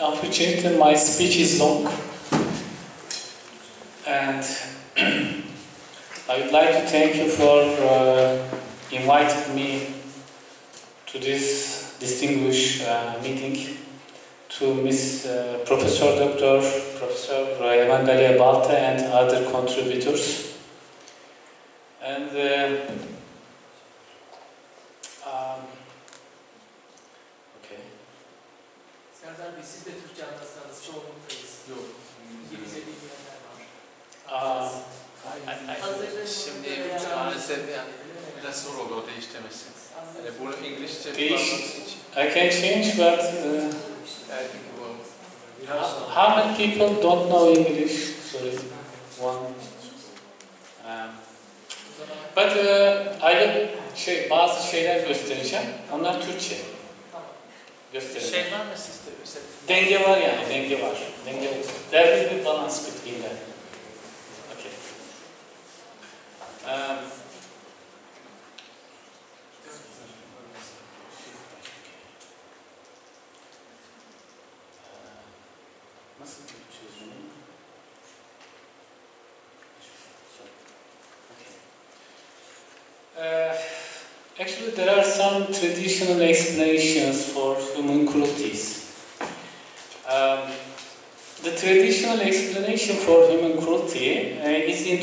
Unfortunately, my speech is long, and I would like to thank you for uh, inviting me to this distinguished uh, meeting to Miss uh, Professor Dr. Professor Evangelia Balta and other contributors. And can change, but uh, how, many people don't know English? Sorry, one. Um, but uh, I will şey, bazı şeyler göstereceğim. Onlar Türkçe. Göstereceğim. Şey var mı sizde? Denge var yani, denge var. Denge var. There will be balance between them. Okay. Um,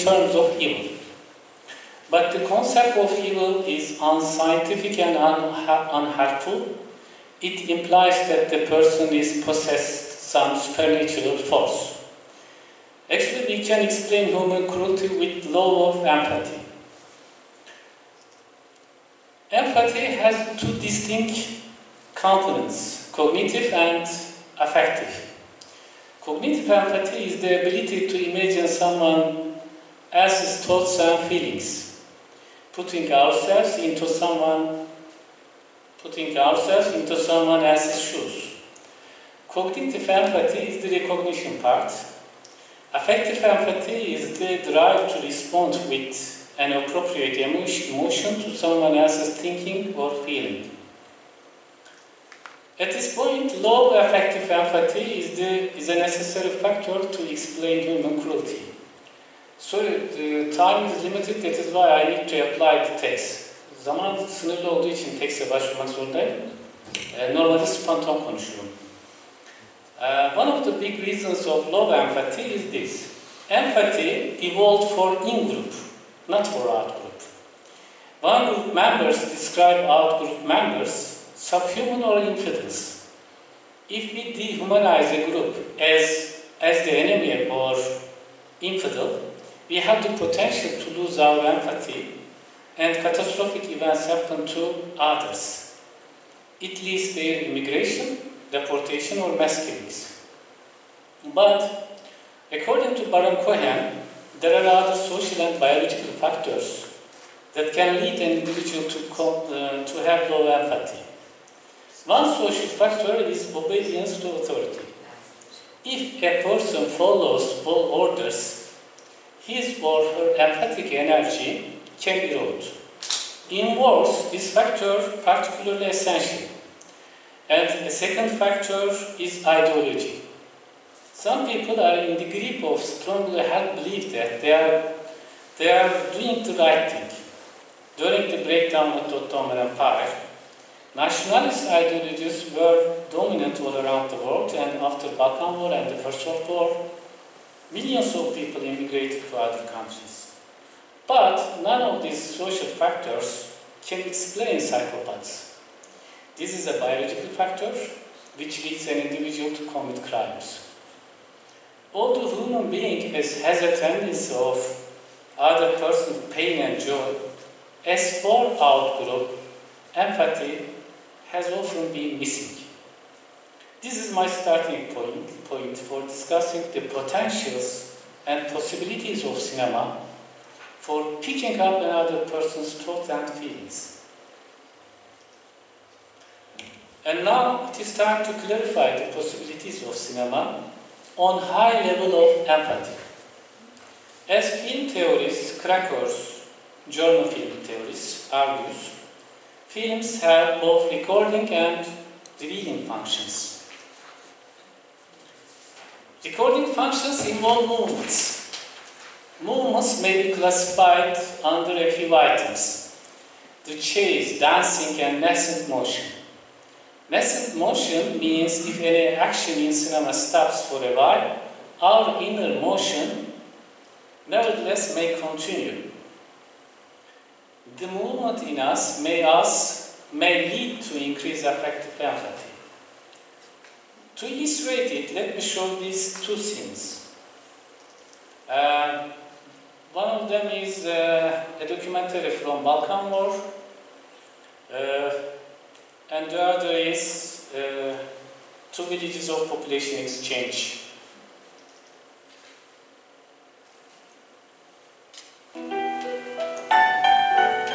terms of evil. But the concept of evil is unscientific and unhelpful. It implies that the person is possessed some supernatural force. Actually, we can explain human cruelty with law of empathy. Empathy has two distinct components, cognitive and affective. Cognitive empathy is the ability to imagine someone else's thoughts and feelings, putting ourselves into someone putting ourselves into someone else's shoes. Cognitive empathy is the recognition part. Affective empathy is the drive to respond with an appropriate emotion emotion to someone else's thinking or feeling. At this point, low affective empathy is, the, is a necessary factor to explain human cruelty. Sorry, the time is limited, that is why I need to apply the text. Zaman sınırlı olduğu için tekste başvurmak zorundayım. Normalde spontan konuşuyorum. Uh, one of the big reasons of low empathy is this. Empathy evolved for in-group, not for out-group. One group members describe out-group members subhuman or infidels. If we dehumanize a group as, as the enemy or infidel, we have the potential to lose our empathy and catastrophic events happen to others. It leads to immigration, deportation, or mass killings. But according to Baron Cohen, there are other social and biological factors that can lead an individual to, uh, to have low empathy. One social factor is obedience to authority. If a person follows all orders, his or her empathic energy can erode. In wars, this factor particularly essential. And a second factor is ideology. Some people are in the grip of strongly held belief that they are, they are doing the right thing. During the breakdown of the Ottoman Empire, nationalist ideologies were dominant all around the world, and after Balkan War and the First World War, millions of people immigrated to other countries. But none of these social factors can explain psychopaths. This is a biological factor which leads an individual to commit crimes. Although human being has, has a tendency of other person's pain and joy, as for outgroup, empathy has often been missing. This is my starting point, point for discussing the potentials and possibilities of cinema for picking up another person's thoughts and feelings. And now it is time to clarify the possibilities of cinema on high level of empathy. As film theorist Kracauer's German film theorist argues, films have both recording and revealing functions. Recording functions involve movements. Movements may be classified under a few items. The chase, dancing, and nascent motion. Nascent motion means if any action in cinema stops for a while, our inner motion nevertheless may continue. The movement in us may, us, may lead to increased affective empathy. To illustrate it, let me show these two scenes. Uh, one of them is uh, a documentary from Balkan War, uh, and the other is uh, two villages of population exchange.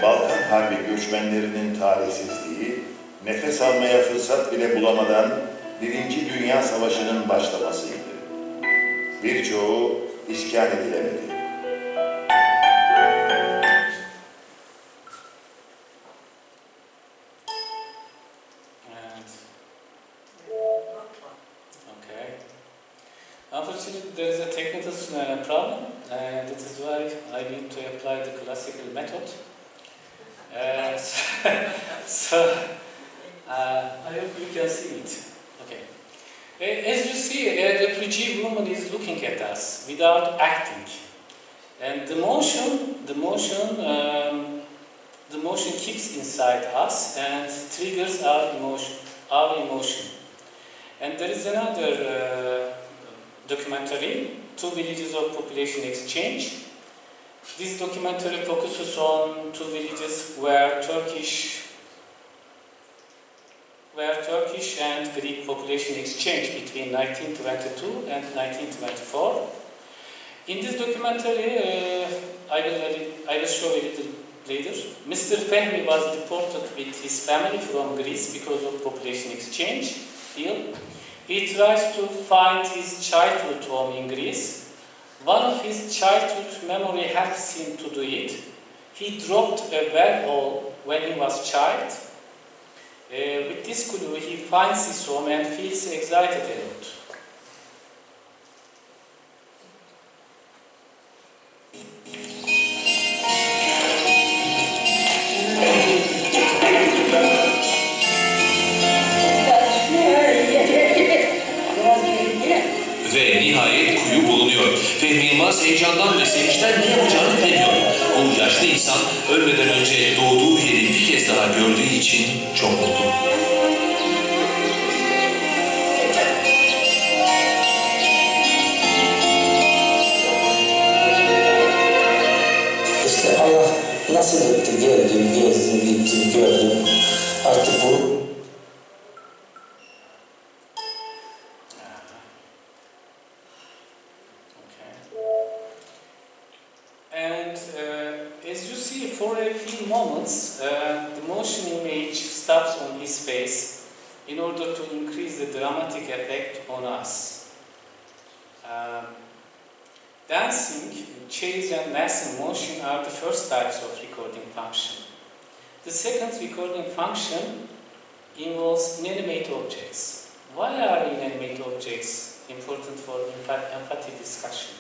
Balkan Harbi göçmenlerinin talihsizliği, nefes almaya fırsat bile bulamadan Birinci Dünya Savaşı'nın başlamasıydı. Birçoğu iskan edilemedi. Woman is looking at us without acting, and the motion, the motion, um, the motion keeps inside us and triggers our emotion, our emotion. And there is another uh, documentary, Two Villages of Population Exchange. This documentary focuses on two villages where Turkish where Turkish and Greek population exchanged between 1922 and 1924. In this documentary, uh, I, will, I will show a little later, Mr. Fehmi was deported with his family from Greece because of population exchange deal. He tries to find his childhood home in Greece. One of his childhood memory helps him to do it. He dropped a well hole when he was child. Uh, with this clue, he finds his home and feels excited a. Ve nihayet kuyu bulunuyor. Fehmi Yılmaz heyecandan ve sevinçten ne yapacağını bilemiyor. Bu yaşlı insan ölmeden önce doğduğu gördüğü için çok mutlu. İşte Allah nasıl second recording function involves inanimate objects. Why are inanimate objects important for empathy discussion?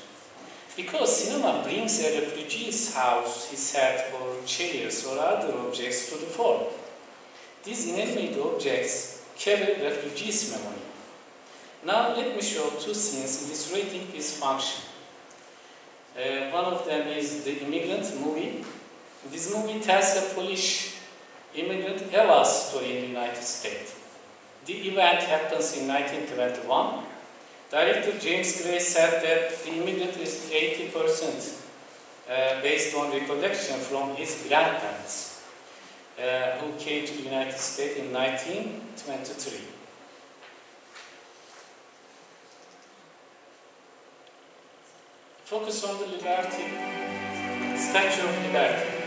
Because cinema brings a refugee's house, his hat, or chairs or other objects to the fore. These inanimate objects carry refugee's memory. Now let me show two scenes illustrating this function. Uh, one of them is the immigrant movie. This movie tells a Polish immigrant story in the United States. The event happens in 1921. Director James Gray said that the immigrant is 80% uh, based on recollection from his grandparents uh, who came to the United States in 1923. Focus on the Liberty, Statue of Liberty.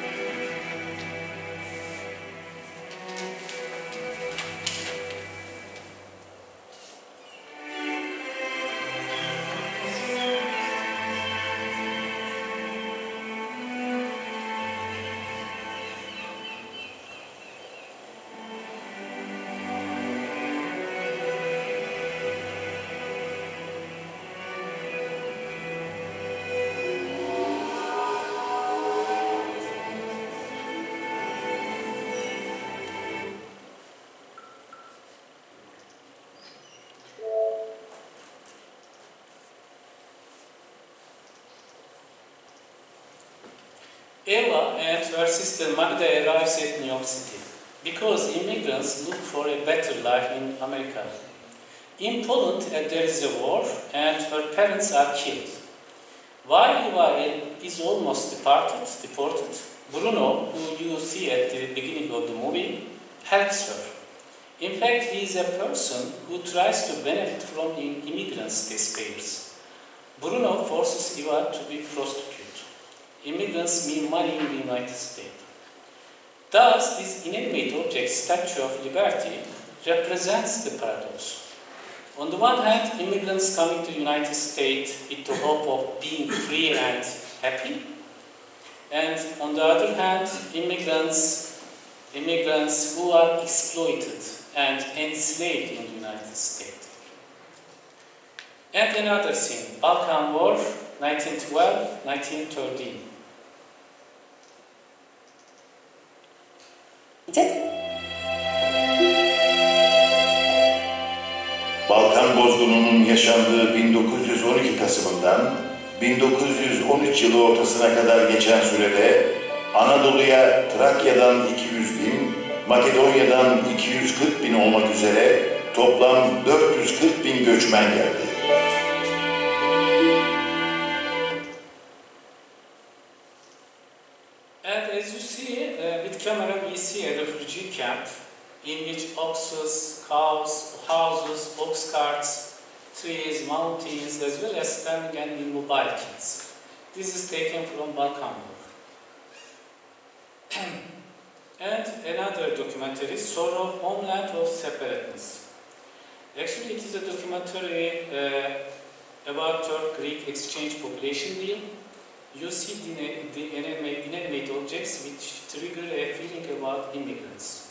Eva and her sister Magda arrives at New York City because immigrants look for a better life in America. In Poland, there is a war and her parents are killed. While Eva is almost departed, deported, Bruno, who you see at the beginning of the movie, helps her. In fact, he is a person who tries to benefit from the immigrants' despairs. Bruno forces Eva to be prostitute. Immigrants mean money in the United States. Thus, this inanimate object, Statue of Liberty, represents the paradox. On the one hand, immigrants coming to the United States with the hope of being free and happy. And on the other hand, immigrants, immigrants who are exploited and enslaved in the United States. And another scene, Balkan War, 1912-1913. Balkan bozgununun yaşandığı 1912 Kasım'ından 1913 yılı ortasına kadar geçen sürede Anadolu'ya Trakya'dan 200 bin, Makedonya'dan 240 bin olmak üzere toplam 440 bin göçmen geldi. Camp in which oxes, cows, houses, ox carts, trees, mountains, as well as standing and immobile kids. This is taken from Balkan and another documentary, Sorrow, Homeland of Separateness. Actually, it is a documentary uh, about Turk-Greek exchange population deal you see the, the inanimate objects which trigger a feeling about immigrants.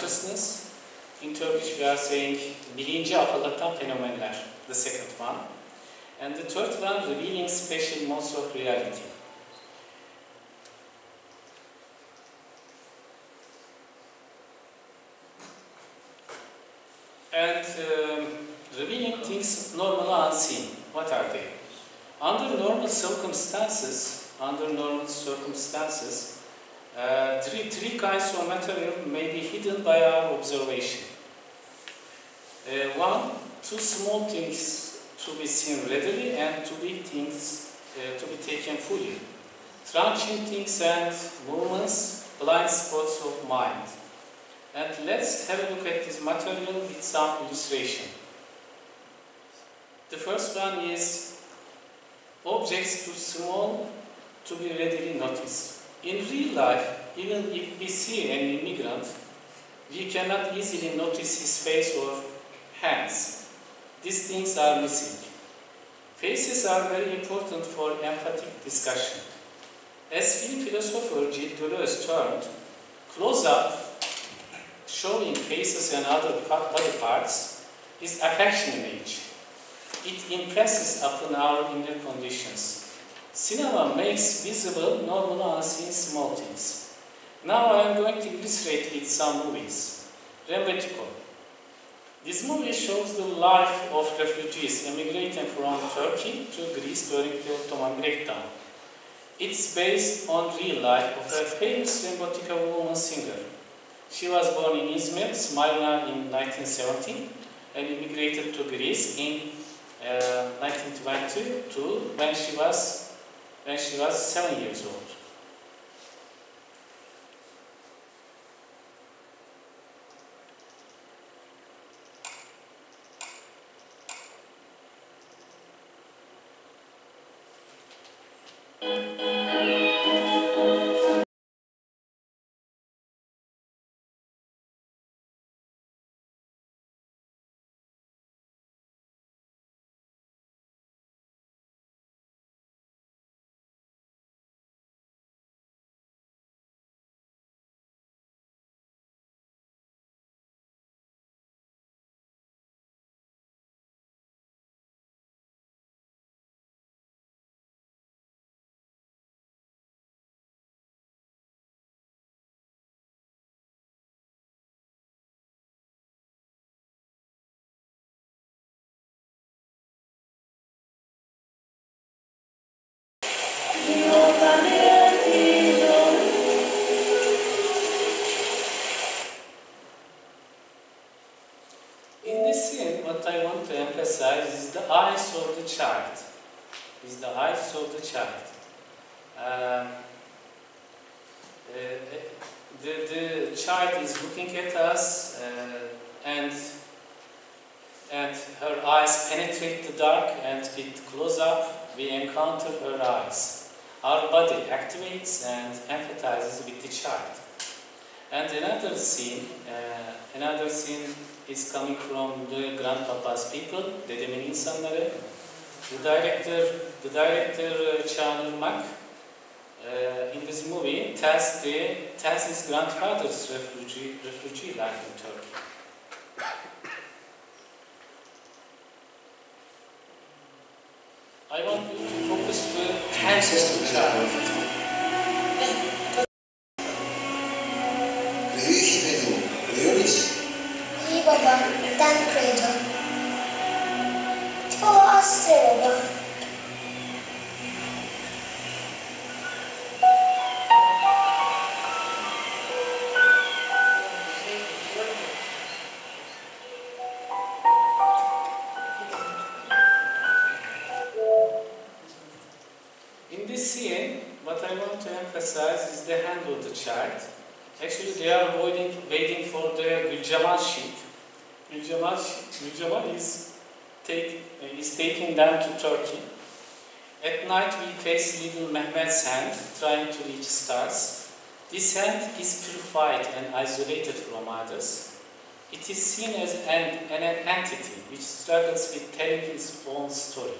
Consciousness. In Turkish we are saying bilinci afallatan fenomenler, the second one. And the third one, revealing special modes of reality. and um, revealing things normal unseen. What are they? Under normal circumstances, under normal circumstances, uh, three, three kinds of material may be hidden by our observation. Uh, one, two small things to be seen readily and two big things uh, to be taken fully. Transient things and movements, blind spots of mind. And let's have a look at this material with some illustration. The first one is objects too small to be readily noticed. In real life, even if we see an immigrant, we cannot easily notice his face or hands. These things are missing. Faces are very important for empathic discussion. As film philosopher Gilles Deleuze termed, close-up showing faces and other body parts is affection image. It impresses upon our inner conditions. Cinema makes visible normal unseen small things. Now I am going to illustrate with some movies. Rembetiko. This movie shows the life of refugees emigrating from Turkey to Greece during the Ottoman breakdown. It's based on real life of a famous Rembetika woman singer. She was born in Izmir, Smyrna in 1917 and immigrated to Greece in uh, 1922 when she was she was seven years old. Grandpapa's people, dedemin insanları. The director, the director uh, Çağan Irmak, uh, in this movie tells, the, tells his grandfather's refugee, refugee life in Turkey. I want you to focus the the child. Face little Mehmet's hand trying to reach stars. This hand is purified and isolated from others. It is seen as an, an entity which struggles with telling its own story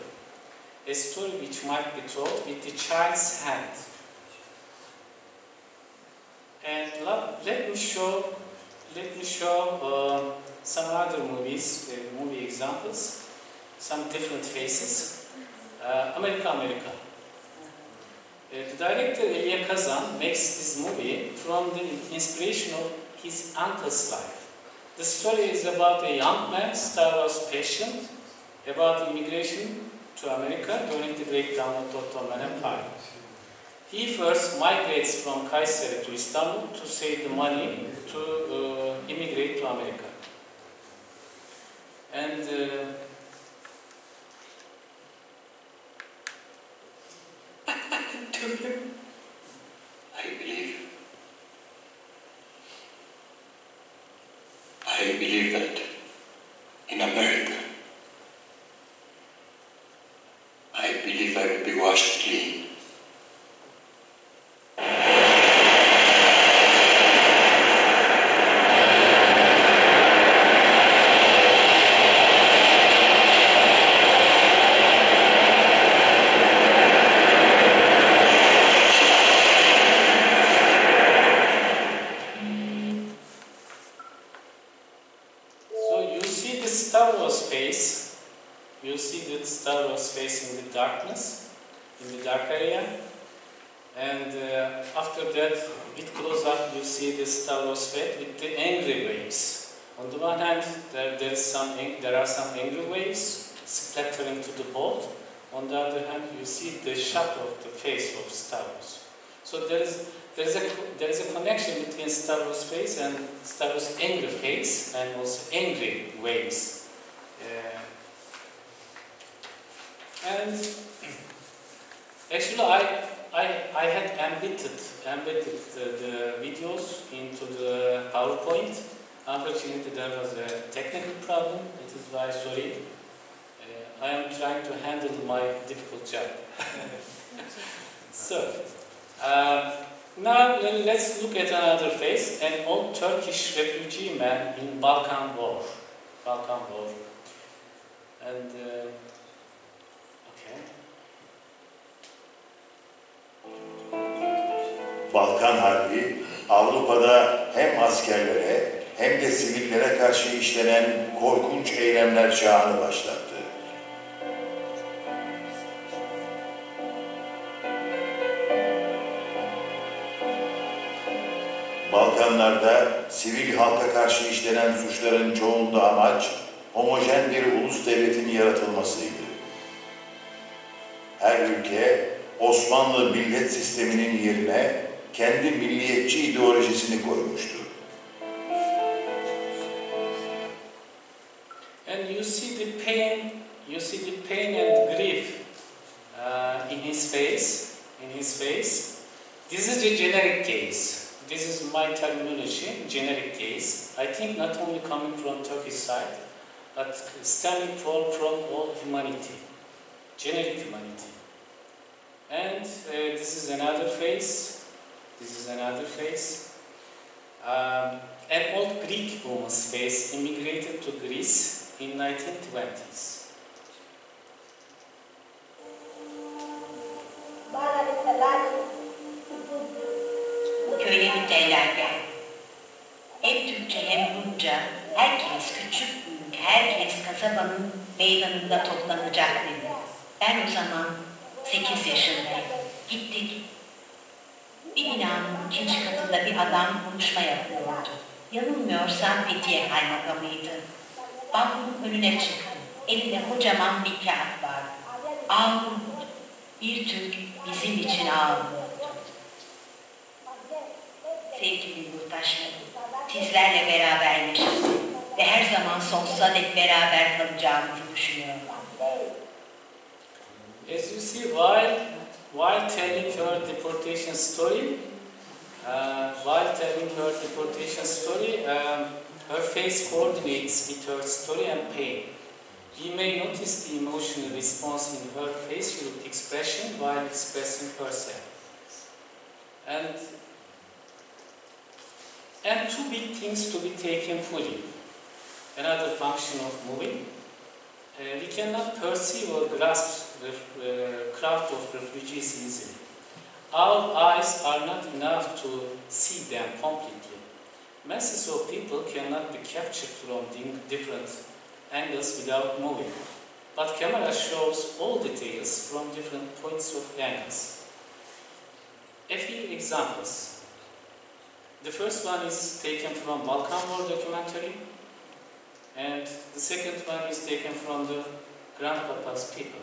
a story which might be told with the child's hand. And let me show, let me show uh, some other movies, uh, movie examples, some different faces. Uh, America, America. Uh, the director Elia Kazan makes this movie from the inspiration of his uncle's life. The story is about a young man, Stavros patient, about immigration to America during the breakdown of the Ottoman Empire. He first migrates from Kayseri to Istanbul to save the money to uh, immigrate to America. And uh, I believe. I believe that in America, I believe I will be washed clean. so you see the Stavros face, you see the Stavros face in the darkness, in the dark area, and uh, after that, with close up, you see the Stavros face with the angry waves. On the one hand, there, there, is some, ang- there are some angry waves splattering to the boat. On the other hand, you see the shot of the face of Star Wars. So there is, there is, a, there is a connection between Stavros face and Stavros angry face and also angry waves. Uh, and actually, I, I, I had embedded, embedded the, the videos into the PowerPoint. Unfortunately, there was a technical problem. It is why, sorry. Uh, I am trying to handle my difficult job. so, um, now let's look at another face, an old Turkish refugee man in Balkan War. Balkan War. And, uh, Balkan Harbi Avrupa'da hem askerlere hem de sivillere karşı işlenen korkunç eylemler çağını başlattı. Balkanlarda sivil halka karşı işlenen suçların çoğunda amaç homojen bir ulus devletin yaratılmasıydı. Her ülke Osmanlı millet sisteminin yerine kendi milliyetçi ideolojisini koymuştu. And you see the pain you see the pain and grief uh, in his face, in his face. This is the generic case. This is my terminology, generic case. I think not only coming from Turkish side, but stemming from, from all humanity, generic humanity. And uh, this is another face. This is another face. Um, an old Greek woman's face immigrated to Greece in 1920s. Bu köye müteylerken hem Türkçe hem Rumca herkes küçük büyük herkes kasabanın meydanında toplanacak dedi. Ben o zaman 8 yaşındayım. Gittik. Bir binanın ikinci katında bir adam konuşma yapıyordu. Yanılmıyorsam Fethiye kaymakamıydı. Balkonun önüne çıktı. Elinde kocaman bir kağıt vardı. Ağlıyordu. Bir Türk bizim için ağlıyordu. Sevgili yurttaşlarım, sizlerle beraber yaşadım ve her zaman sonsuza dek beraber kalacağımızı düşünüyorum. As you see, while, while telling her deportation story, uh, while telling her deportation story, um, her face coordinates with her story and pain. You may notice the emotional response in her facial expression while expressing herself. And, and two big things to be taken fully. Another function of moving. Uh, we cannot perceive or grasp the uh, crowd of refugees easily. Our eyes are not enough to see them completely. Masses of people cannot be captured from different angles without moving. But camera shows all details from different points of angles. A few examples. The first one is taken from Balkan War documentary, and the second one is taken from the grandpapa's people.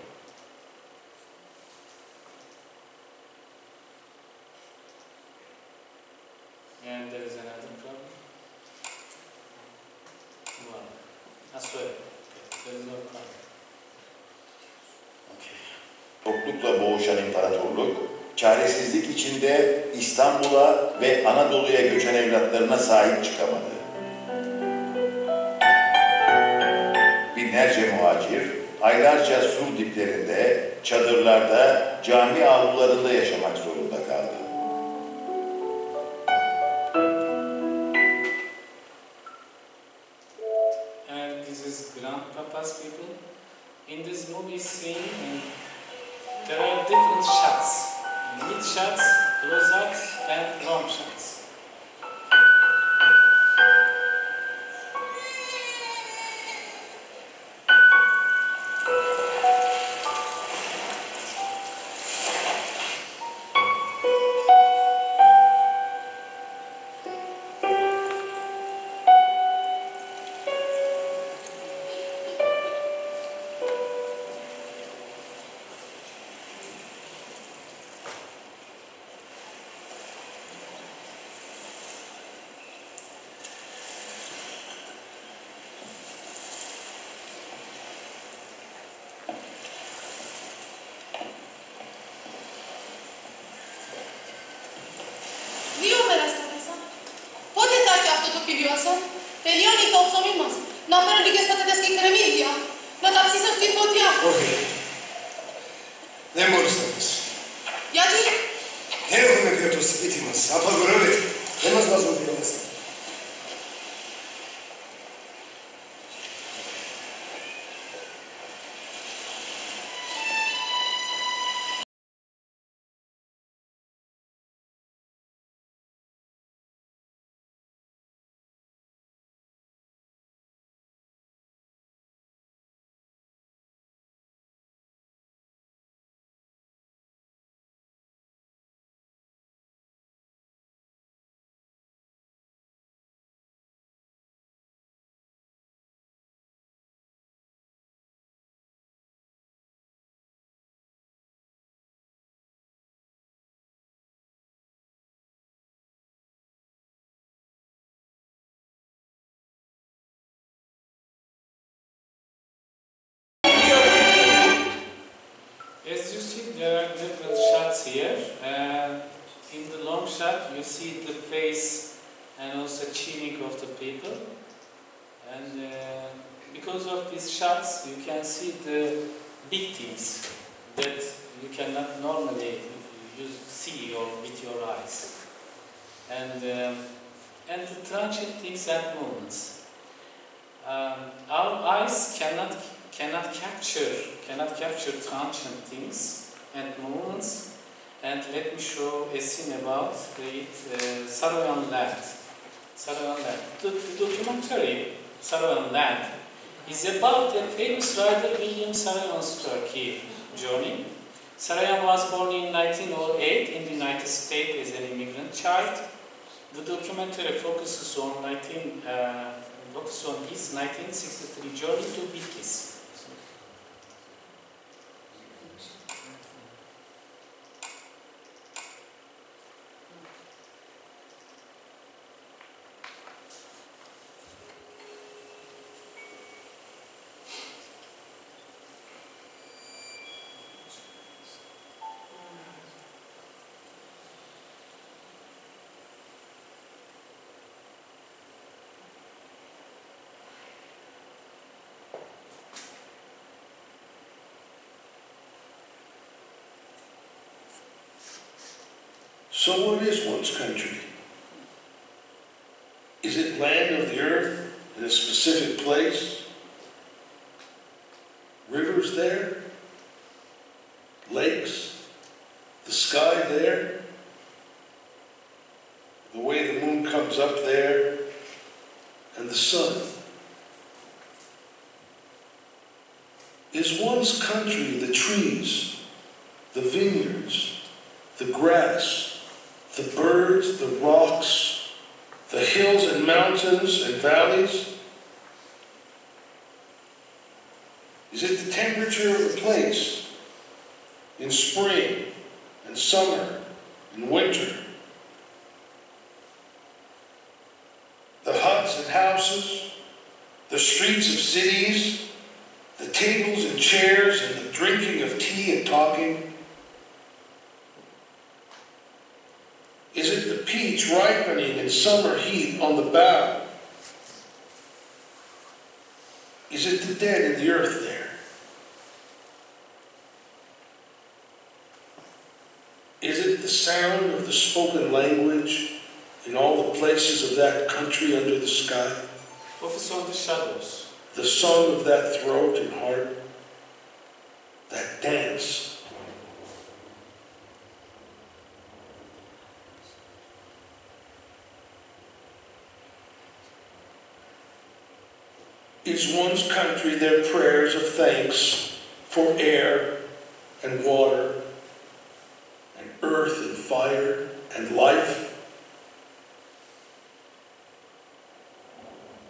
And there is another problem. Wow. I swear. There is no problem. Okay. Boğuşan imparatorluk, çaresizlik içinde İstanbul'a ve Anadolu'ya göçen evlatlarına sahip çıkamadı. Binlerce muhacir, aylarca sur diplerinde, çadırlarda, cami avlularında yaşamak zorunda shot, you see the face and also chinning of the people. And uh, because of these shots, you can see the big things that you cannot normally see or with your eyes. And, um, and the transient things and movements. Um, our eyes cannot, cannot capture cannot capture transient things and movements. And let me show a scene about it, uh, Saroyan Land. Saroyan Land. The, the documentary Saroyan Land is about a famous writer William Saroyan's Turkey journey. Saroyan was born in 1908 in the United States as an immigrant child. The documentary focuses on 19, uh, focuses on his 1963 journey to Bitlis. So what is one's country? Is it land of the earth in a specific place? Rivers there? Lakes? The sky there? The way the moon comes up there? And the sun? Is one's country the trees, the vineyards, the grass, the birds, the rocks, the hills and mountains and valleys? Is it the temperature of the place in spring and summer and winter? The huts and houses, the streets of cities, the tables and chairs and the drinking of tea and talking? Is it the peach ripening in summer heat on the bough? Is it the dead in the earth there? Is it the sound of the spoken language in all the places of that country under the sky? Focus on the shadows. The song of that throat and heart? That dance? Is one's country their prayers of thanks for air and water earth and fire and life?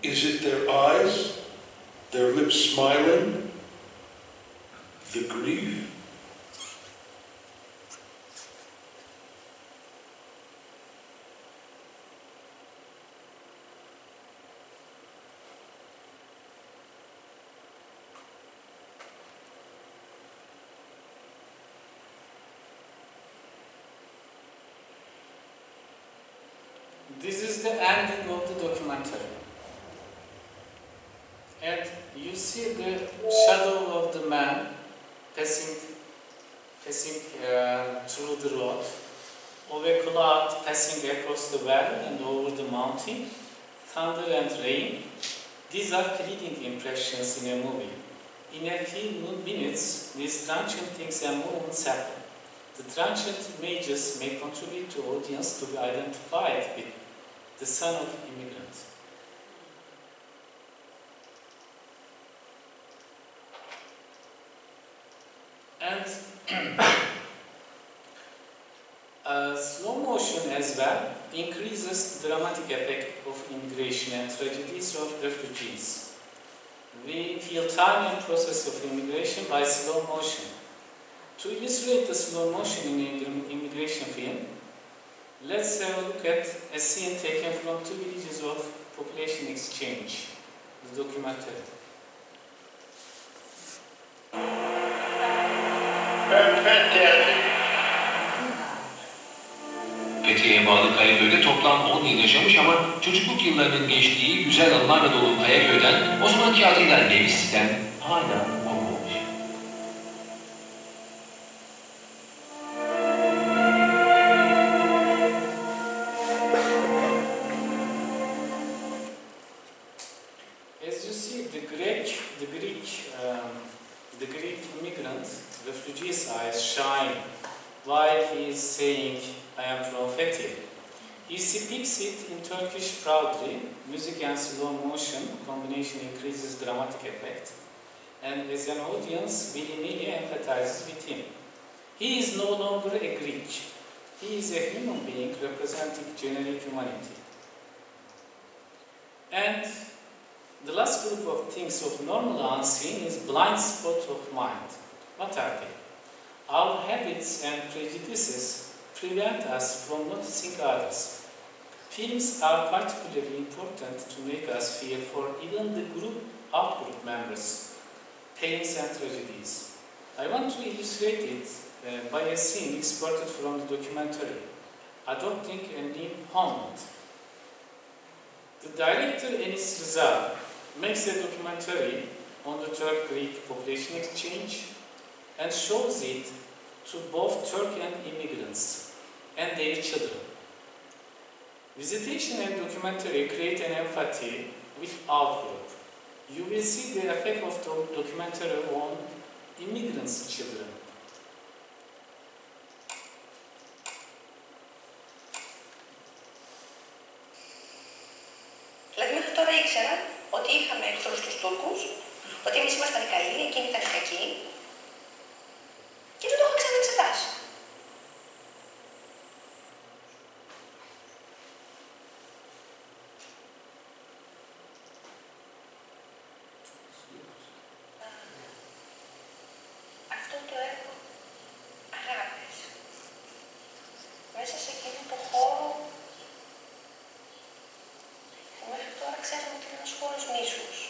Is it their eyes, their lips smiling, the grief? This is the ending of the documentary. And you see the shadow of the man passing, passing uh, through the road, of a cloud passing across the valley and over the thunder and rain. These are fleeting impressions in a movie. In a few minutes, these transient things and movements happen. The transient images may contribute to audience to be identified with the son of immigrant. And uh, slow motion as well increases the dramatic effect of immigration and tragedies of refugees. We feel time and process of immigration by slow motion. To illustrate the slow motion in immigration film, let's have a look at a scene taken from two villages of population exchange, the documentary. Back Fethiye'ye bağlı Kayaköy'de toplam 10 yıl yaşamış ama çocukluk yıllarının geçtiği güzel anılarla dolu Kayaköy'den Osman Kağıtı'ndan Levis Sistem hala an audience, willy-nilly empathizes with him. He is no longer a Greek. He is a human being representing generic humanity. And the last group of things of normal unseen is blind spot of mind. What are they? Our habits and prejudices prevent us from noticing others. Films are particularly important to make us feel for even the group out-group members, pains and tragedies. I want to illustrate it uh, by a scene exported from the documentary, Adopting a New Homeland. The director Enis Rıza makes a documentary on the Turk-Greek population exchange and shows it to both Turkish immigrants and their children. Visitation and documentary create an empathy with our group. You will see the effect of the documentary on immigrants' children. Δηλαδή μέχρι τώρα ήξερα ότι είχαμε εχθρούς τους Τούρκους, ότι εμείς ήμασταν οι καλοί, εκείνοι ήταν οι κακοί και δεν το είχα ξέρουμε ότι είναι ένας.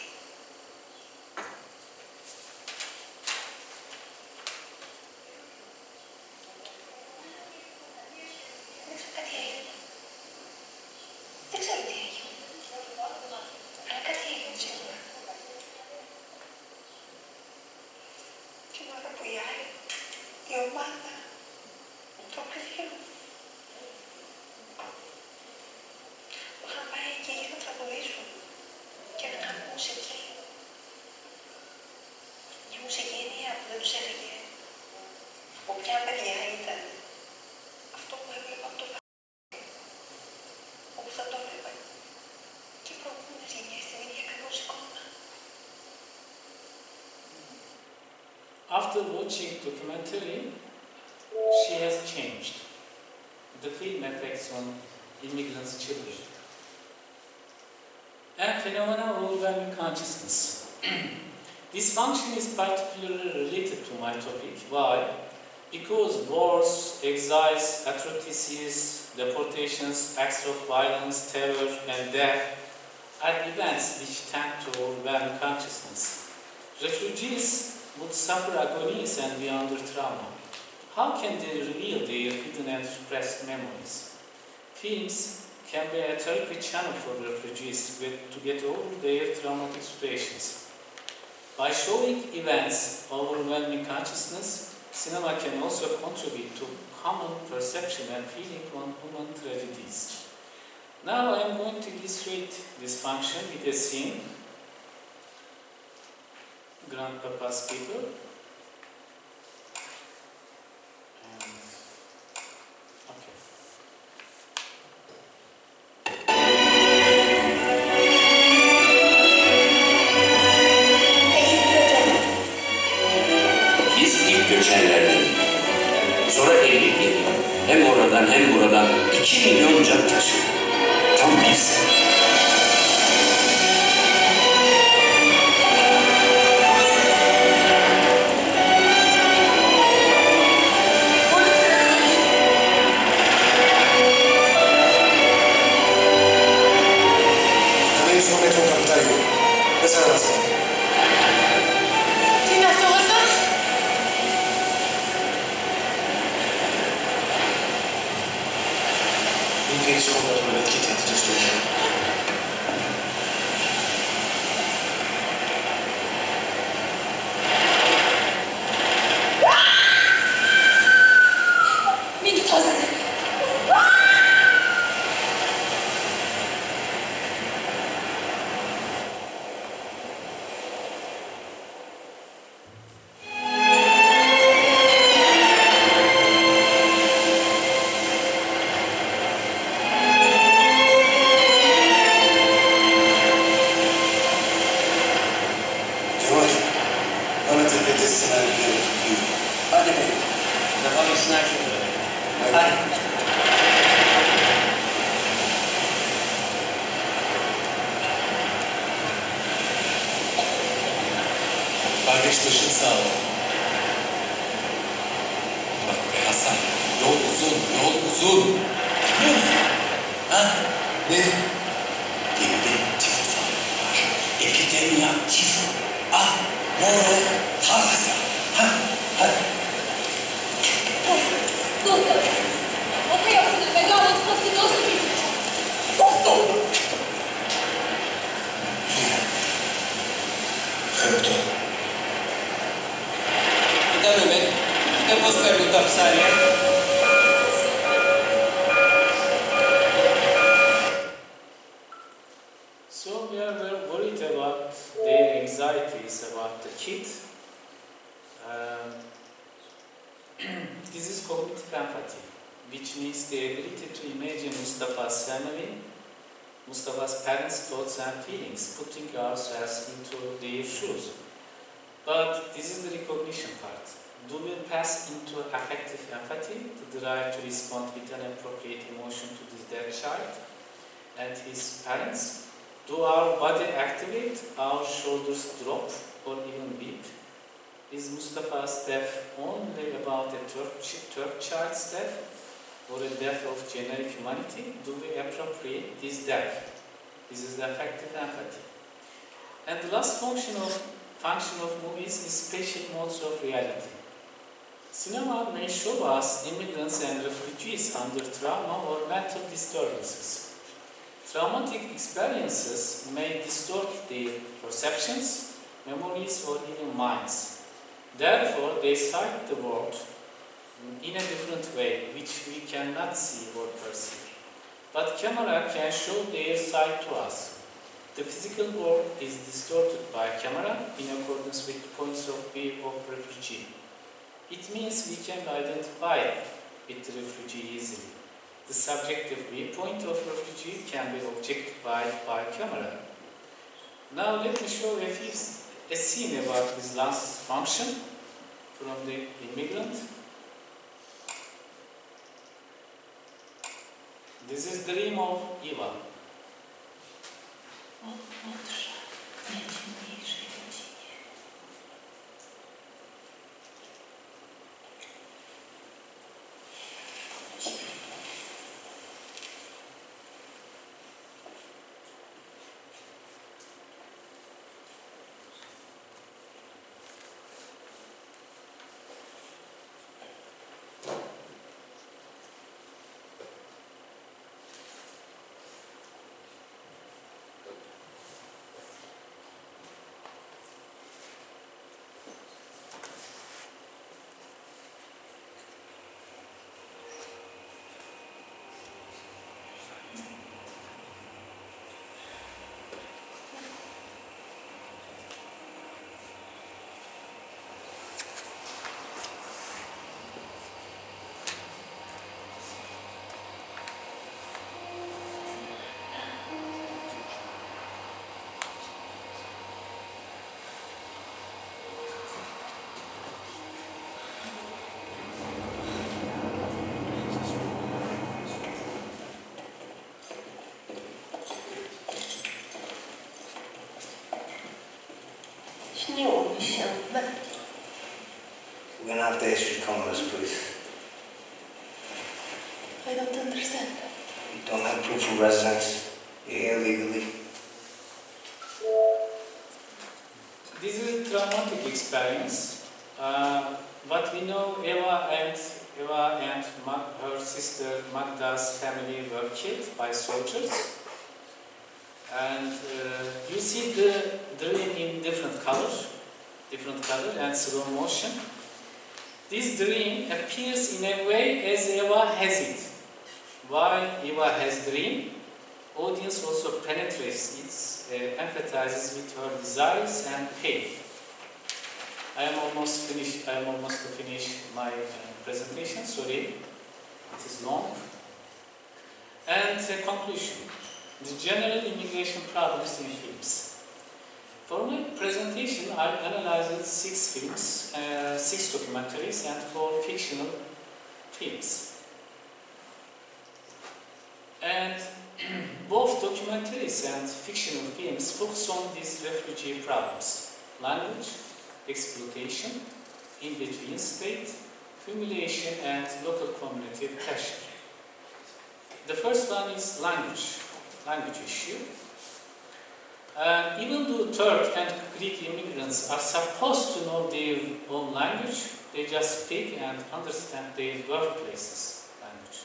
After watching documentary, she has changed. The film affects on immigrants' children. And phenomena of overwhelming consciousness. this function is particularly related to my topic. Why? Because wars, exiles, atrocities, deportations, acts of violence, terror, and death are events which tend to overwhelm consciousness. Refugees would suffer agonies and be under trauma. How can they reveal their hidden and repressed memories? Films can be a therapy channel for refugees with- to get over their traumatic situations. By showing events overwhelming consciousness, cinema can also contribute to common perception and feeling on human tragedies. Now I am going to illustrate this function with a scene. grandpapa's people Mustafa's parents' thoughts and feelings, putting ourselves into their shoes. But this is the recognition part. Do we pass into affective empathy, the drive to respond with an appropriate emotion to this dead child and his parents? Do our body activate, our shoulders drop, or even beep? Is Mustafa's death only about a third child's death, or a death of generic humanity? Do we appropriate this death? This is the affective empathy. And the last function of function of movies is spatial modes of reality. Cinema may show us immigrants and refugees under trauma or mental disturbances. Traumatic experiences may distort their perceptions, memories, or even minds. Therefore, they sight the world in a different way, which we cannot see or perceive. But camera can show their side to us. The physical world is distorted by camera in accordance with points of view of refugee. It means we can identify with the refugee easily. The subjective viewpoint of refugee can be objectified by camera. Now let me show a scene about this last function from the immigrant. This is dream of Eva. Nie umie. We're gonna have to ask you to come with us, please. I don't understand. You don't have proof of residence. You're here legally. This is a traumatic experience. Uh, what we know, Eva and Eva and Ma- her sister Magda's family were killed by soldiers. And uh, you see the dream in different colors, different color and slow motion. This dream appears in a way as Eva has it. While Eva has dream, audience also penetrates it, uh, empathizes with her desires and pain. I am almost finished. I am almost to finish my uh, presentation. Sorry, it is long. And uh, conclusion: the general immigration problems in films. For my presentation, I analyzed six films, uh, six documentaries, and four fictional films. And both documentaries and fictional films focus on these refugee problems: language, exploitation, in-between state, humiliation, and local community pressure. The first one is language, language issue. Uh, even though Turk and Greek immigrants are supposed to know their own language, they just speak and understand their birthplaces language.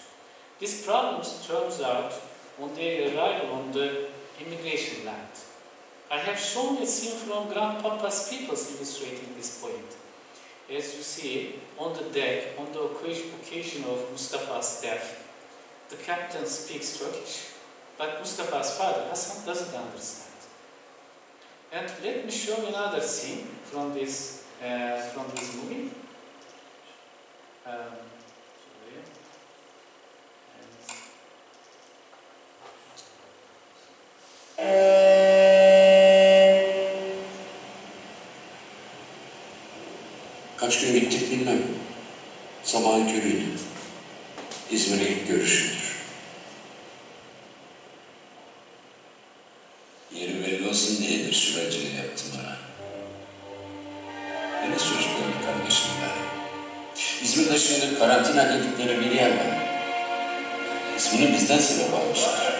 This problem turns out on their arrival on the immigration land. I have shown a scene from Grandpapa's Peoples illustrating this point. As you see, on the deck, on the occasion of Mustafa's death, the captain speaks Turkish, but Mustafa's father, Hassan, doesn't understand. And let me show another scene from this, uh, from this movie. Um, Kaç gün gittik bilmem. Sabahın körüydü. İzmir'e ilk görüşümdür. Süreciyle yaptım bana. Deniz çocuklarının kardeşim ben. İzmir'de şimdi karantina dedikleri bir yer var. İsmini bizden sebep almışlar.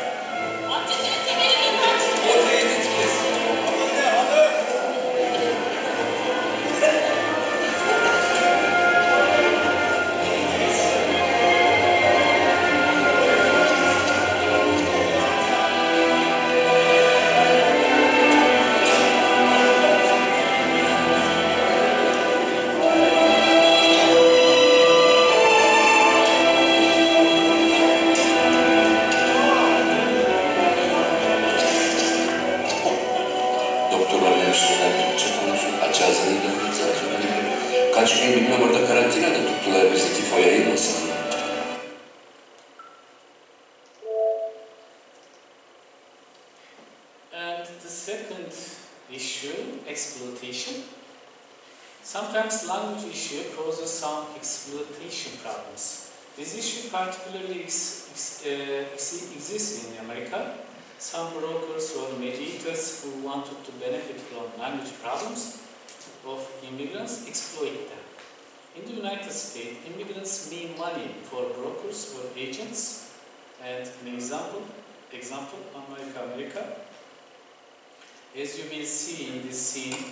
As you will see in this scene,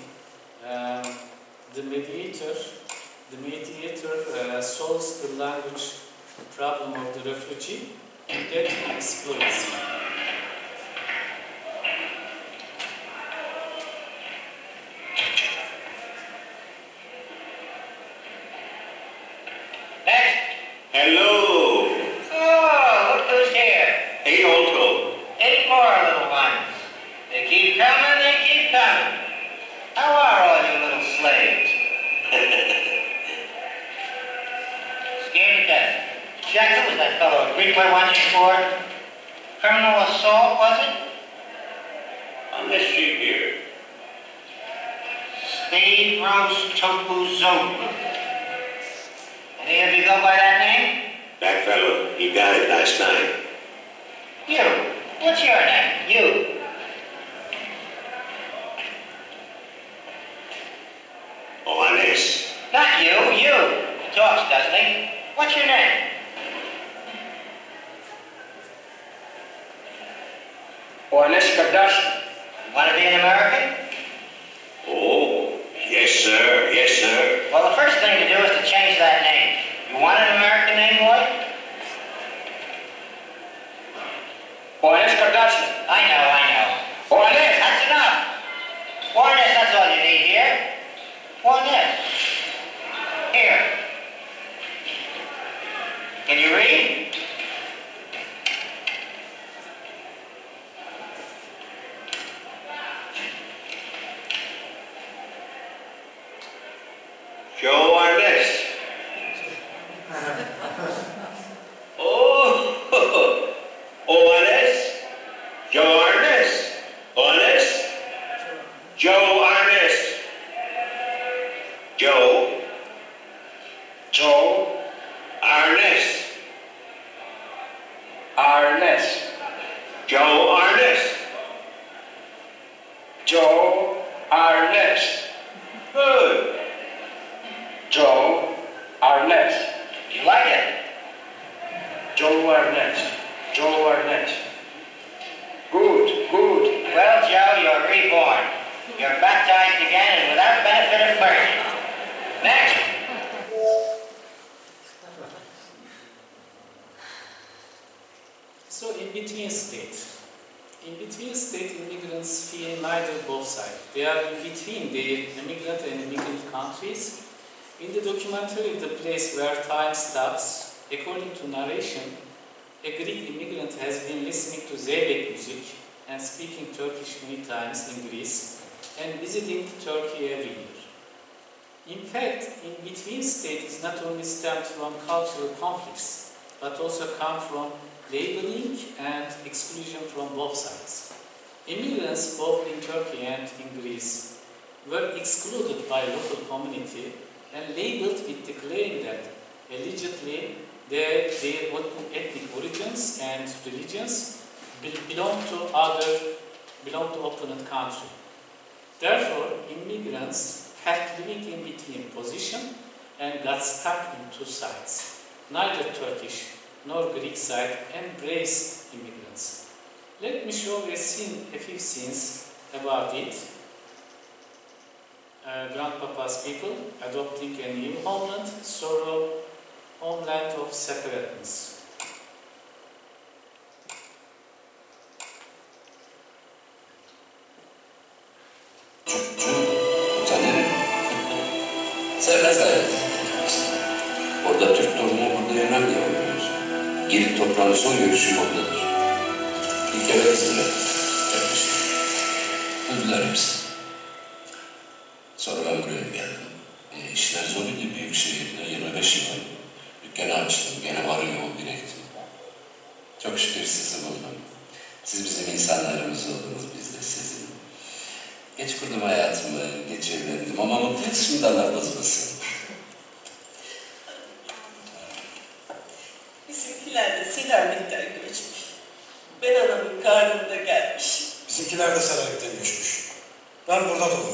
uh, the mediator, the mediator uh, solves the language problem of the refugee and then exploits Joe Arness. Good. Joe Arness. You like it? Joe Arness. Joe Arness. Good, good. Well, Joe, you're reborn. You're baptized again and without benefit of clergy. Next. So in between state, in between state immigrants feel neither both sides. They are in between the immigrant and immigrant countries. In the documentary, the place where time stops, according to narration, a Greek immigrant has been listening to Zeybek music and speaking Turkish many times in Greece and visiting Turkey every year. In fact, in between state is not only stemmed from cultural conflicts, but also come from labeling and exclusion from both sides. Immigrants, both in Turkey and in Greece, were excluded by local community and labeled with the claim that allegedly their, their ethnic origins and religions belong to other, belong to opponent country. Therefore, immigrants had living in between position and got stuck in two sides. Neither Turkish nor Greek side embraced immigrants. Let me show a scene, a few scenes about it. Uh, grandpapa's people adopting a new homeland, sorrow, homeland of separateness. Girit toprağın son görüşü oradadır. Kere izle. Yaklaşık. Öldüler hepsi. Sonra ben buraya geldim. E, işler zor idi büyük şehirde. 25 yıl dükkanı açtım. Gene varı yoğun biriktim. Çok şükür sizi buldum. Siz bizim insanlarımız oldunuz, biz de sizin. Geç kurdum hayatımı, geç evlendim ama mutluyuz şimdi Allah bozmasın. Largo rato.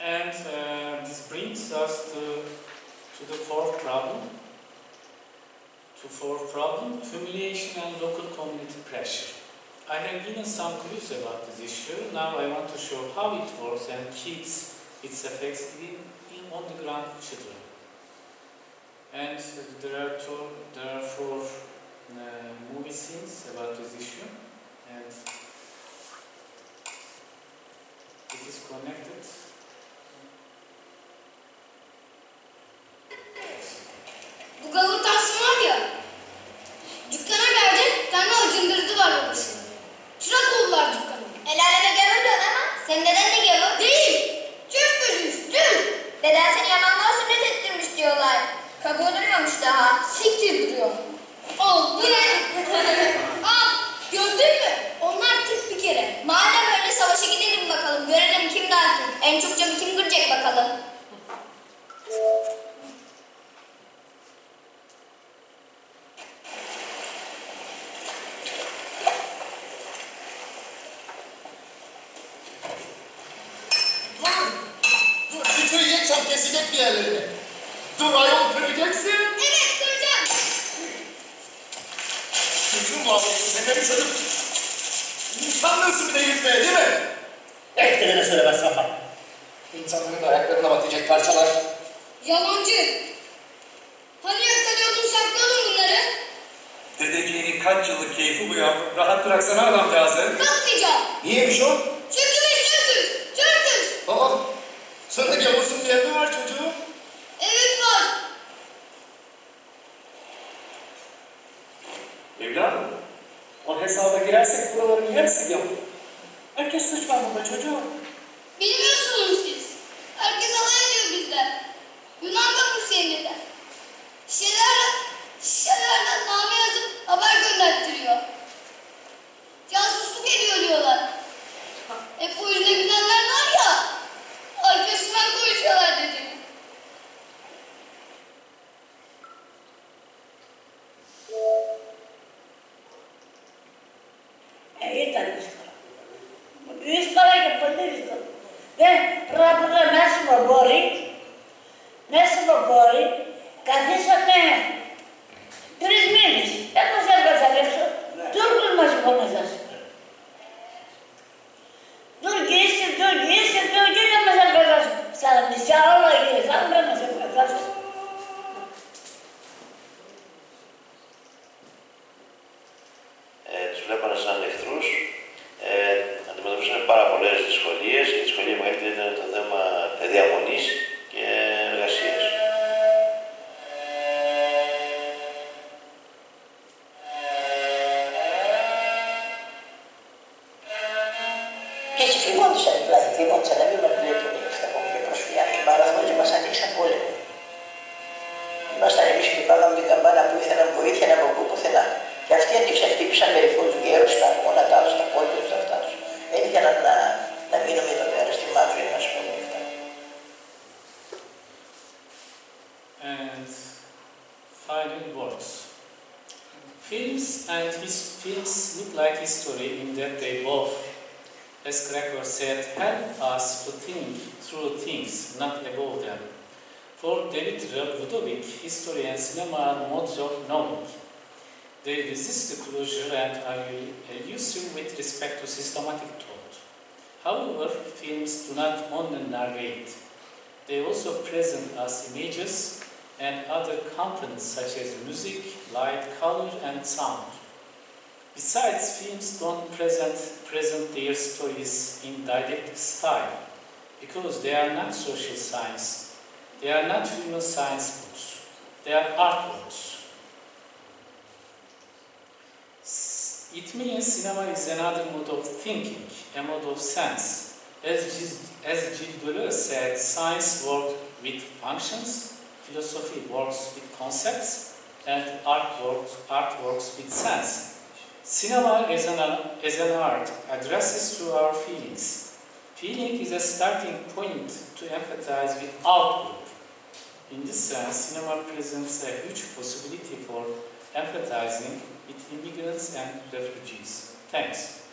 And uh, this brings us to, to the fourth problem. To fourth problem, humiliation and local community pressure. I have given some clues about this issue. Now I want to show how it works and kids, its effects in, in on the ground children. And there are two, there are four uh, movie scenes about this issue. And it is connected. science works with functions, philosophy works with concepts, and art works, art works with sense. Cinema as an, as an art addresses to our feelings. Feeling is a starting point to empathize with output. In this sense, cinema presents a huge possibility for empathizing with immigrants and refugees. Thanks.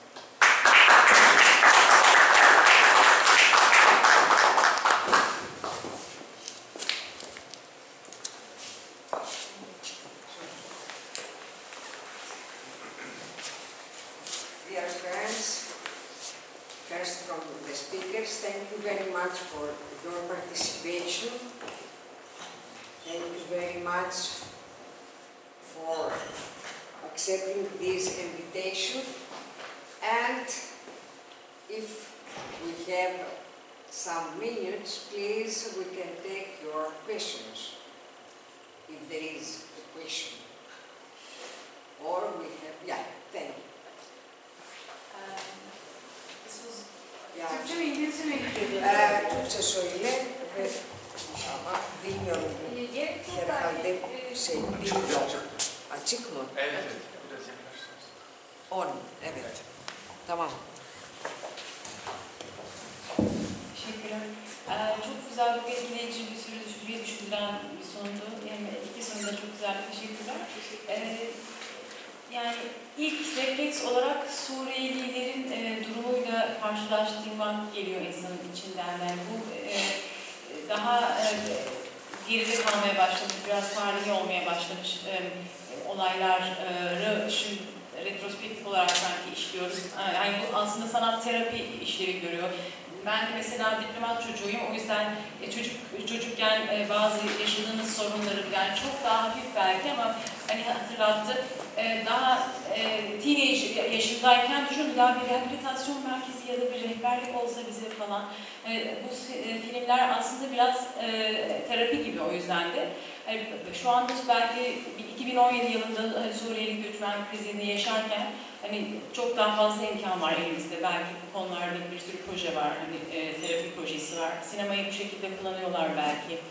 Ben mesela diplomat çocuğuyum. O yüzden e, çocuk çocukken e, bazı yaşadığımız sorunları yani çok daha hafif belki ama hani hatırlattı. E, daha e, teenage yaşındayken düşünün ya bir rehabilitasyon merkezi ya da bir rehberlik olsa bize falan. E, bu e, filmler aslında biraz e, terapi gibi o yüzden de. E, şu anda belki 2017 yılında hani Suriyeli göçmen krizini yaşarken hani çok daha fazla imkan var elimizde. Belki bu konularda bir sürü proje var. Hani e, terapi projesi var. Sinemayı bu şekilde kullanıyorlar belki.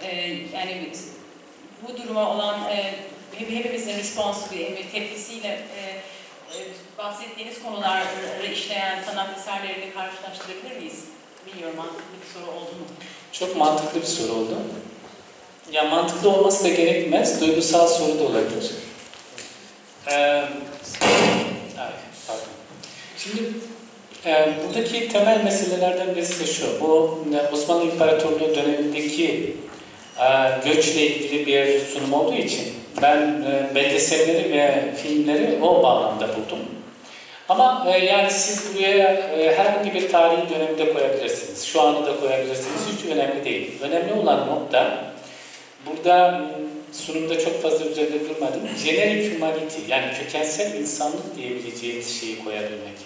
E, yani bu duruma olan e, hepimizin responsu bir tepkisiyle e, e, bahsettiğiniz konuları işleyen sanat eserlerini karşılaştırabilir miyiz? Bilmiyorum mantıklı bir soru oldu mu? Çok mantıklı bir soru oldu. Ya mantıklı olması da gerekmez, duygusal soru da olabilir. Ee. Şimdi e, buradaki temel meselelerden birisi de şu. Bu e, Osmanlı İmparatorluğu dönemindeki e, göçle ilgili bir sunum olduğu için ben e, belgeselleri ve filmleri o bağlamda buldum. Ama e, yani siz buraya e, herhangi bir tarihi dönemde koyabilirsiniz. Şu anı da koyabilirsiniz. Hiç önemli değil. Önemli olan nokta burada sunumda çok fazla üzerinde durmadım. Generic humanity yani kökensel insanlık diyebileceğimiz şeyi koyabilmek.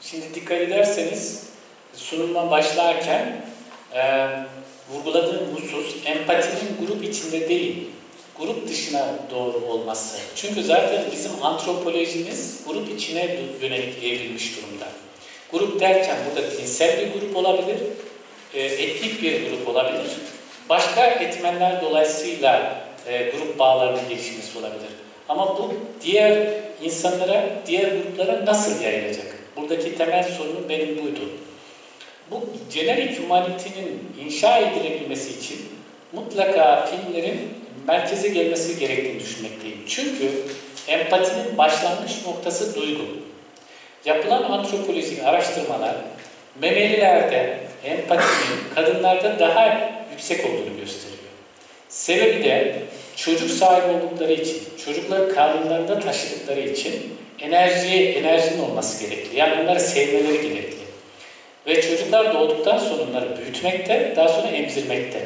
Şimdi dikkat ederseniz sunuma başlarken e, vurguladığım husus empatinin grup içinde değil, grup dışına doğru olması. Çünkü zaten bizim antropolojimiz grup içine yönelik evrilmiş durumda. Grup derken burada dinsel bir grup olabilir, etnik bir grup olabilir. Başka etmenler dolayısıyla grup bağlarının gelişmesi olabilir. Ama bu diğer insanlara, diğer gruplara nasıl yayılacak? Buradaki temel sorunum benim buydu. Bu generic humanity'nin inşa edilebilmesi için mutlaka filmlerin merkeze gelmesi gerektiğini düşünmekteyim. Çünkü empatinin başlangıç noktası duygu. Yapılan antropolojik araştırmalar memelilerde empatinin kadınlarda daha yüksek olduğunu gösteriyor. Sebebi de çocuk sahibi oldukları için, çocukları karnlarında taşıdıkları için enerjiye, enerjinin olması gerekli. Yani onları sevmeleri gerekli. Ve çocuklar doğduktan sonra onları büyütmekte, daha sonra emzirmekte.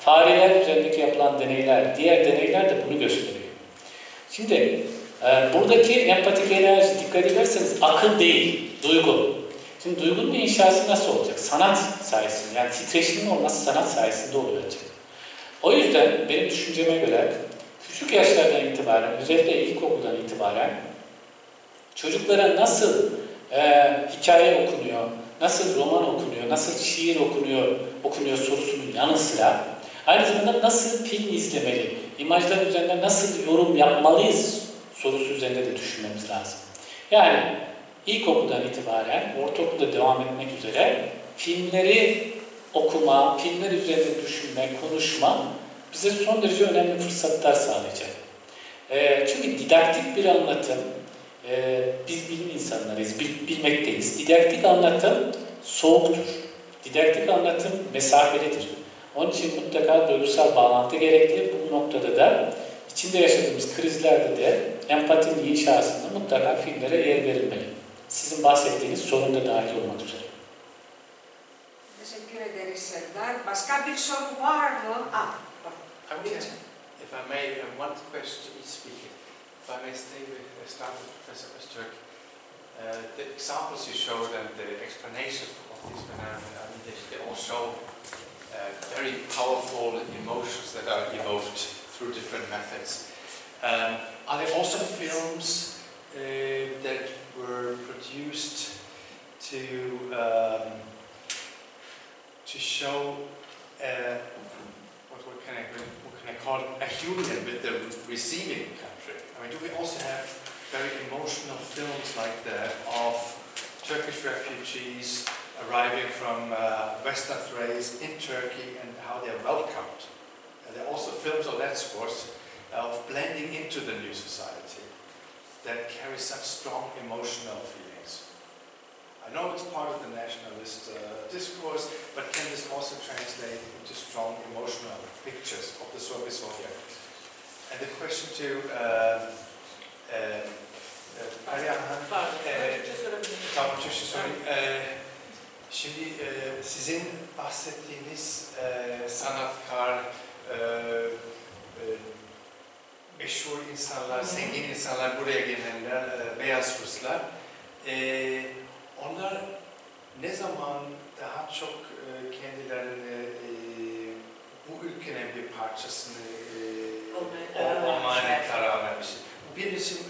Fareler üzerindeki yapılan deneyler, diğer deneyler de bunu gösteriyor. Şimdi e, buradaki empatik enerji dikkat ederseniz akıl değil, duygu. Şimdi duygunun inşası nasıl olacak? Sanat sayesinde, yani titreşimin olması sanat sayesinde olacak. O yüzden benim düşünceme göre küçük yaşlardan itibaren, özellikle ilkokuldan itibaren çocuklara nasıl e, hikaye okunuyor, nasıl roman okunuyor, nasıl şiir okunuyor, okunuyor sorusunun yanı sıra aynı zamanda nasıl film izlemeli, imajlar üzerine nasıl yorum yapmalıyız sorusu üzerinde de düşünmemiz lazım. Yani ilkokuldan itibaren, ortaokulda devam etmek üzere filmleri okuma, filmler üzerinde düşünme, konuşma bize son derece önemli fırsatlar sağlayacak. E, çünkü didaktik bir anlatım, e, biz bilim insanlarıyız, bil, bilmekteyiz. Didaktik anlatım soğuktur. Didaktik anlatım mesafelidir. Onun için mutlaka duygusal bağlantı gerekli. Bu noktada da içinde yaşadığımız krizlerde de empatinin inşasında mutlaka filmlere yer verilmeli. Sizin bahsettiğiniz sorun da dahil olmak üzere. Teşekkür ederiz Serdar. Başka bir soru var mı? Ah. I have, if I may, uh, one question to each speaker. If I may stay with, uh, start with Professor Öztürk. Uh, the examples you showed and the explanation of these phenomena, I mean, they, they all show uh, very powerful emotions that are evoked through different methods. Um, are there also films uh, that were produced to um, to show uh, what, what can I what can I call it? a union with the receiving country? I mean, do we also have very emotional films like that of Turkish refugees arriving from uh, Western Thrace in Turkey and how they're welcomed? And there are also films of that sort of blending into the new society that carry such strong emotional feelings. I know it's part of the nationalist uh, discourse, but can this also translate into strong emotional pictures of the Soviet Soviet? And the question to uh, uh, Ariadne, tamam Türkçe sorayım. Ee, şimdi e, sizin bahsettiğiniz e, sanatkar, e, e, meşhur insanlar, zengin insanlar, buraya gelenler, e, beyaz Ruslar, e, onlar ne zaman daha çok e, kendilerini e, bu ülkenin bir parçasını e, olmaya karar vermiş. Birisi e, e,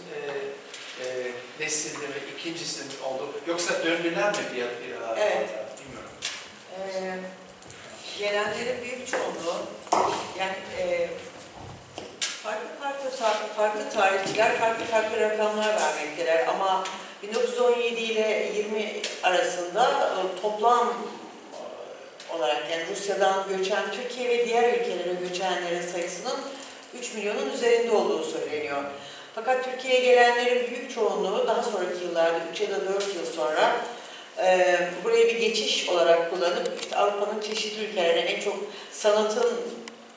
nesilde ve ikincisi oldu. Yoksa döndüler mi bir, bir Evet. bilmiyorum. Ee, gelenlerin büyük çoğunluğu yani e, farklı farklı farklı, farklı tarihçiler farklı farklı rakamlar vermekteler ama 1917 ile 20 arasında e, toplam olarak yani Rusya'dan göçen Türkiye ve diğer ülkelere göçenlerin sayısının 3 milyonun üzerinde olduğu söyleniyor. Fakat Türkiye'ye gelenlerin büyük çoğunluğu daha sonraki yıllarda 3 ya da 4 yıl sonra e, burayı bir geçiş olarak kullanıp işte Avrupa'nın çeşitli ülkelerine en çok sanatın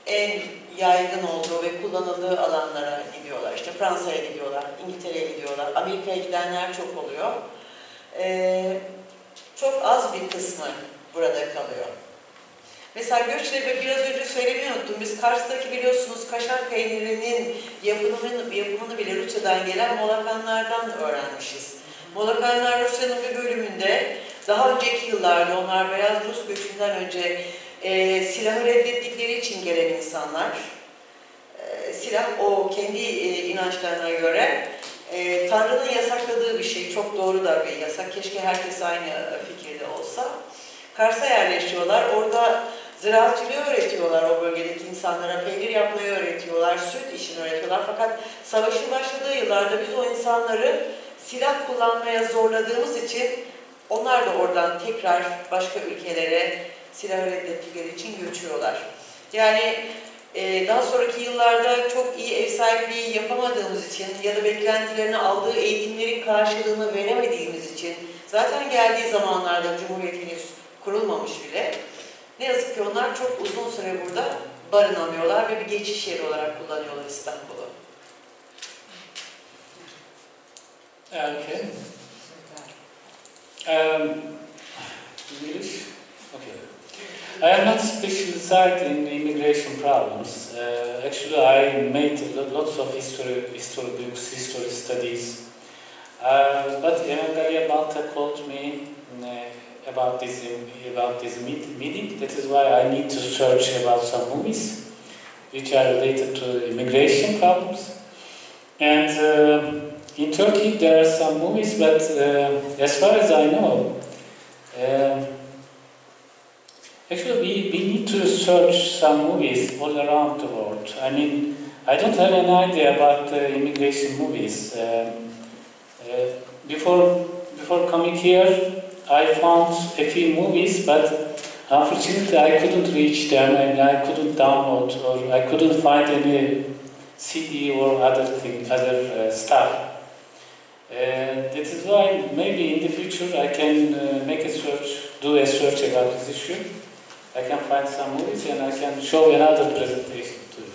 en yaygın olduğu ve kullanıldığı alanlara gidiyorlar. İşte Fransa'ya gidiyorlar, İngiltere'ye gidiyorlar, Amerika'ya gidenler çok oluyor. E, çok az bir kısmı burada kalıyor. Mesela göçle biraz önce söylemeyi unuttum. Biz Kars'taki biliyorsunuz kaşar peynirinin yapımını, yapımını bile Rusya'dan gelen Molakanlardan öğrenmişiz. Molakanlar Rusya'nın bir bölümünde daha önceki yıllarda onlar beyaz Rus göçünden önce e, silahı reddettikleri için gelen insanlar. E, silah o kendi e, inançlarına göre e, Tanrı'nın yasakladığı bir şey. Çok doğru da bir yasak. Keşke herkes aynı fikirde olsa. Kars'a yerleşiyorlar. Orada ziraatçılığı öğretiyorlar o bölgedeki insanlara. Peynir yapmayı öğretiyorlar. Süt işini öğretiyorlar. Fakat savaşın başladığı yıllarda biz o insanları silah kullanmaya zorladığımız için onlar da oradan tekrar başka ülkelere silah reddettikleri için göçüyorlar. Yani e, daha sonraki yıllarda çok iyi ev sahipliği yapamadığımız için ya da beklentilerini aldığı eğitimlerin karşılığını veremediğimiz için zaten geldiği zamanlarda Cumhuriyet henüz kurulmamış bile. Ne yazık ki onlar çok uzun süre burada barınamıyorlar ve bir geçiş yeri olarak kullanıyorlar İstanbul'u. Okay. Um, English? Okay. I am not specialized in immigration problems. Uh, actually, I made lo- lots of history, history books, history studies. Uh, but Evangelia Balta called me uh, about this about this meet, meeting. That is why I need to search about some movies which are related to immigration problems. And uh, in Turkey, there are some movies, but uh, as far as I know, um, actually we, we need to search some movies all around the world. I mean, I don't have an idea about uh, immigration movies. Um, uh, before before coming here, I found a few movies, but unfortunately I couldn't reach them and I couldn't download or I couldn't find any CD or other thing, other uh, stuff. Uh, that is why maybe in the future I can uh, make a search, do a search about this issue. I can find some movies and I can show another presentation to you.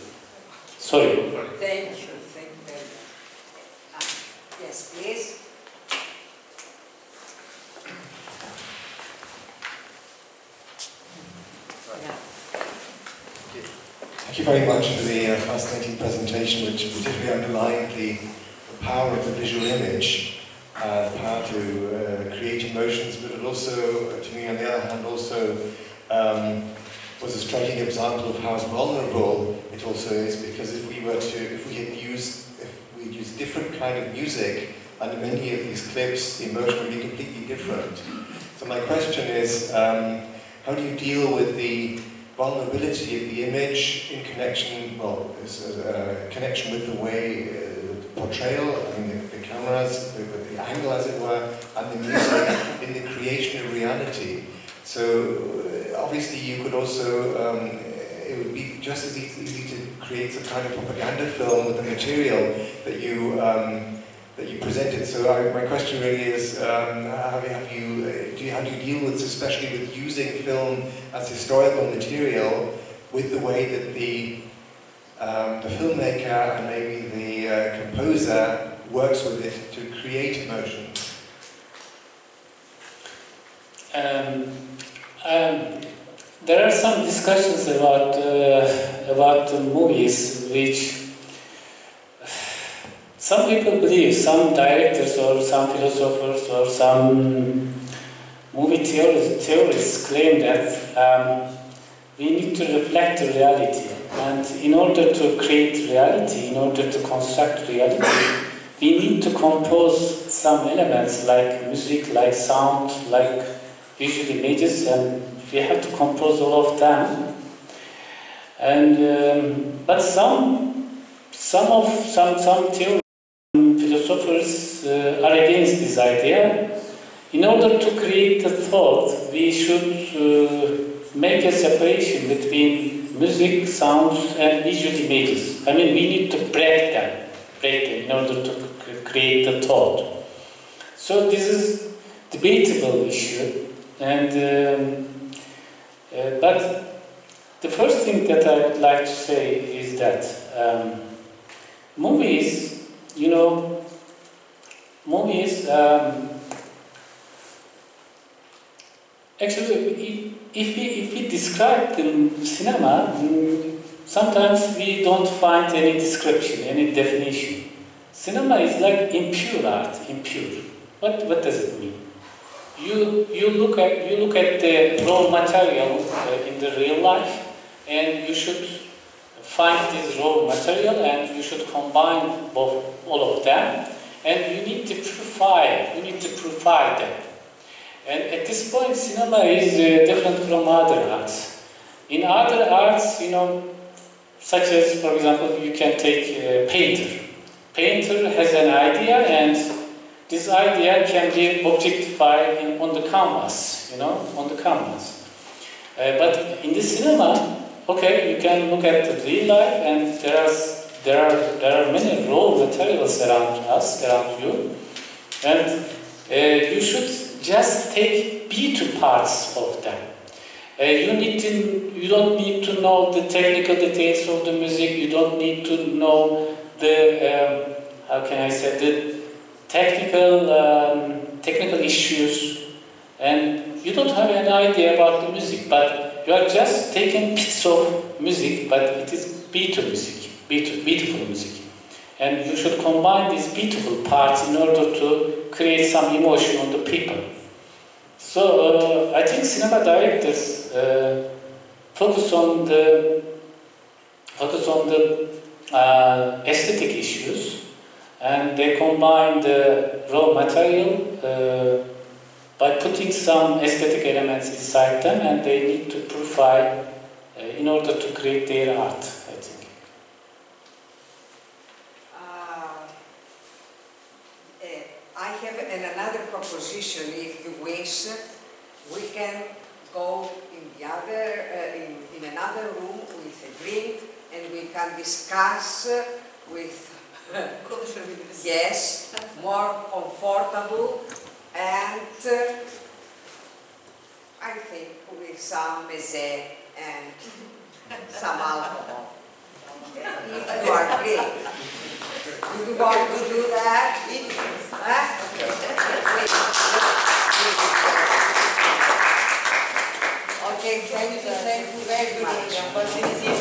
Sorry. Thank you, thank you very much. Ah, yes, please. Thank you very much for the uh, fascinating presentation, which particularly underlined the, the power of the visual image, uh, the power to uh, create emotions, but it also, uh, to me on the other hand, also um, was a striking example of how vulnerable it also is, because if we were to, if we had used, if we used different kind of music under many of these clips, the emotion would be completely different. So my question is, um, how do you deal with the vulnerability of the image in connection, well, is a, connection with the way uh, the portrayal, I mean, the, the cameras, the, the angle, as it were, and the music in the creation of reality. So uh, obviously, you could also, um, it would be just as easy, easy to create some kind of propaganda film with the material that you. Um, that you presented. So I, my question really is, um, you, have you, uh, do you, how do you deal with, especially with using film as historical material, with the way that the um, the filmmaker and maybe the uh, composer works with it to create emotion? Um, um, there are some discussions about uh, about movies which some people believe, some directors or some philosophers or some movie theorists, claim that um, we need to reflect reality. And in order to create reality, in order to construct reality, we need to compose some elements like music, like sound, like visual images, and we have to compose all of them. And um, but some some of some some theories philosophers uh, are against this idea. In order to create a thought, we should uh, make a separation between music, sounds, and visual images. I mean, we need to break them, break them in order to create a thought. So this is debatable issue, and um, uh, but the first thing that I would like to say is that um, movies, you know, movies, um, actually, if we, if we describe the cinema, mm, sometimes we don't find any description, any definition. Cinema is like impure art, impure. What, what does it mean? You, you, look at, you look at the raw material uh, in the real life, and you should find this raw material and you should combine both, all of them and you need to purify, you need to purify them. And at this point, cinema is uh, different from other arts. In other arts, you know, such as, for example, you can take a painter. Painter has an idea, and this idea can be objectified in, on the canvas, you know, on the canvas. Uh, but in the cinema, okay, you can look at the real life, and there are there are, there are many raw materials around us, around you, and uh, you should just take B2 parts of them. Uh, you need to, you don't need to know the technical details of the music. You don't need to know the, um, how can I say, the technical, um, technical issues, and you don't have any idea about the music. But you are just taking piece of music, but it is B2 music beautiful beautiful music. And you should combine these beautiful parts in order to create some emotion on the people. So uh, I think cinema directors uh, focus on the focus on the uh, aesthetic issues, and they combine the raw material uh, by putting some aesthetic elements inside them, and they need to purify uh, in order to create their art. have an, proposition. If you wish, we can go in the other, uh, in, in another room with a drink, and we can discuss with yes, more comfortable, and uh, I think with some meze and some alcohol. If you are free. Do you want to do that? Huh? Okay, thank you, thank you very much.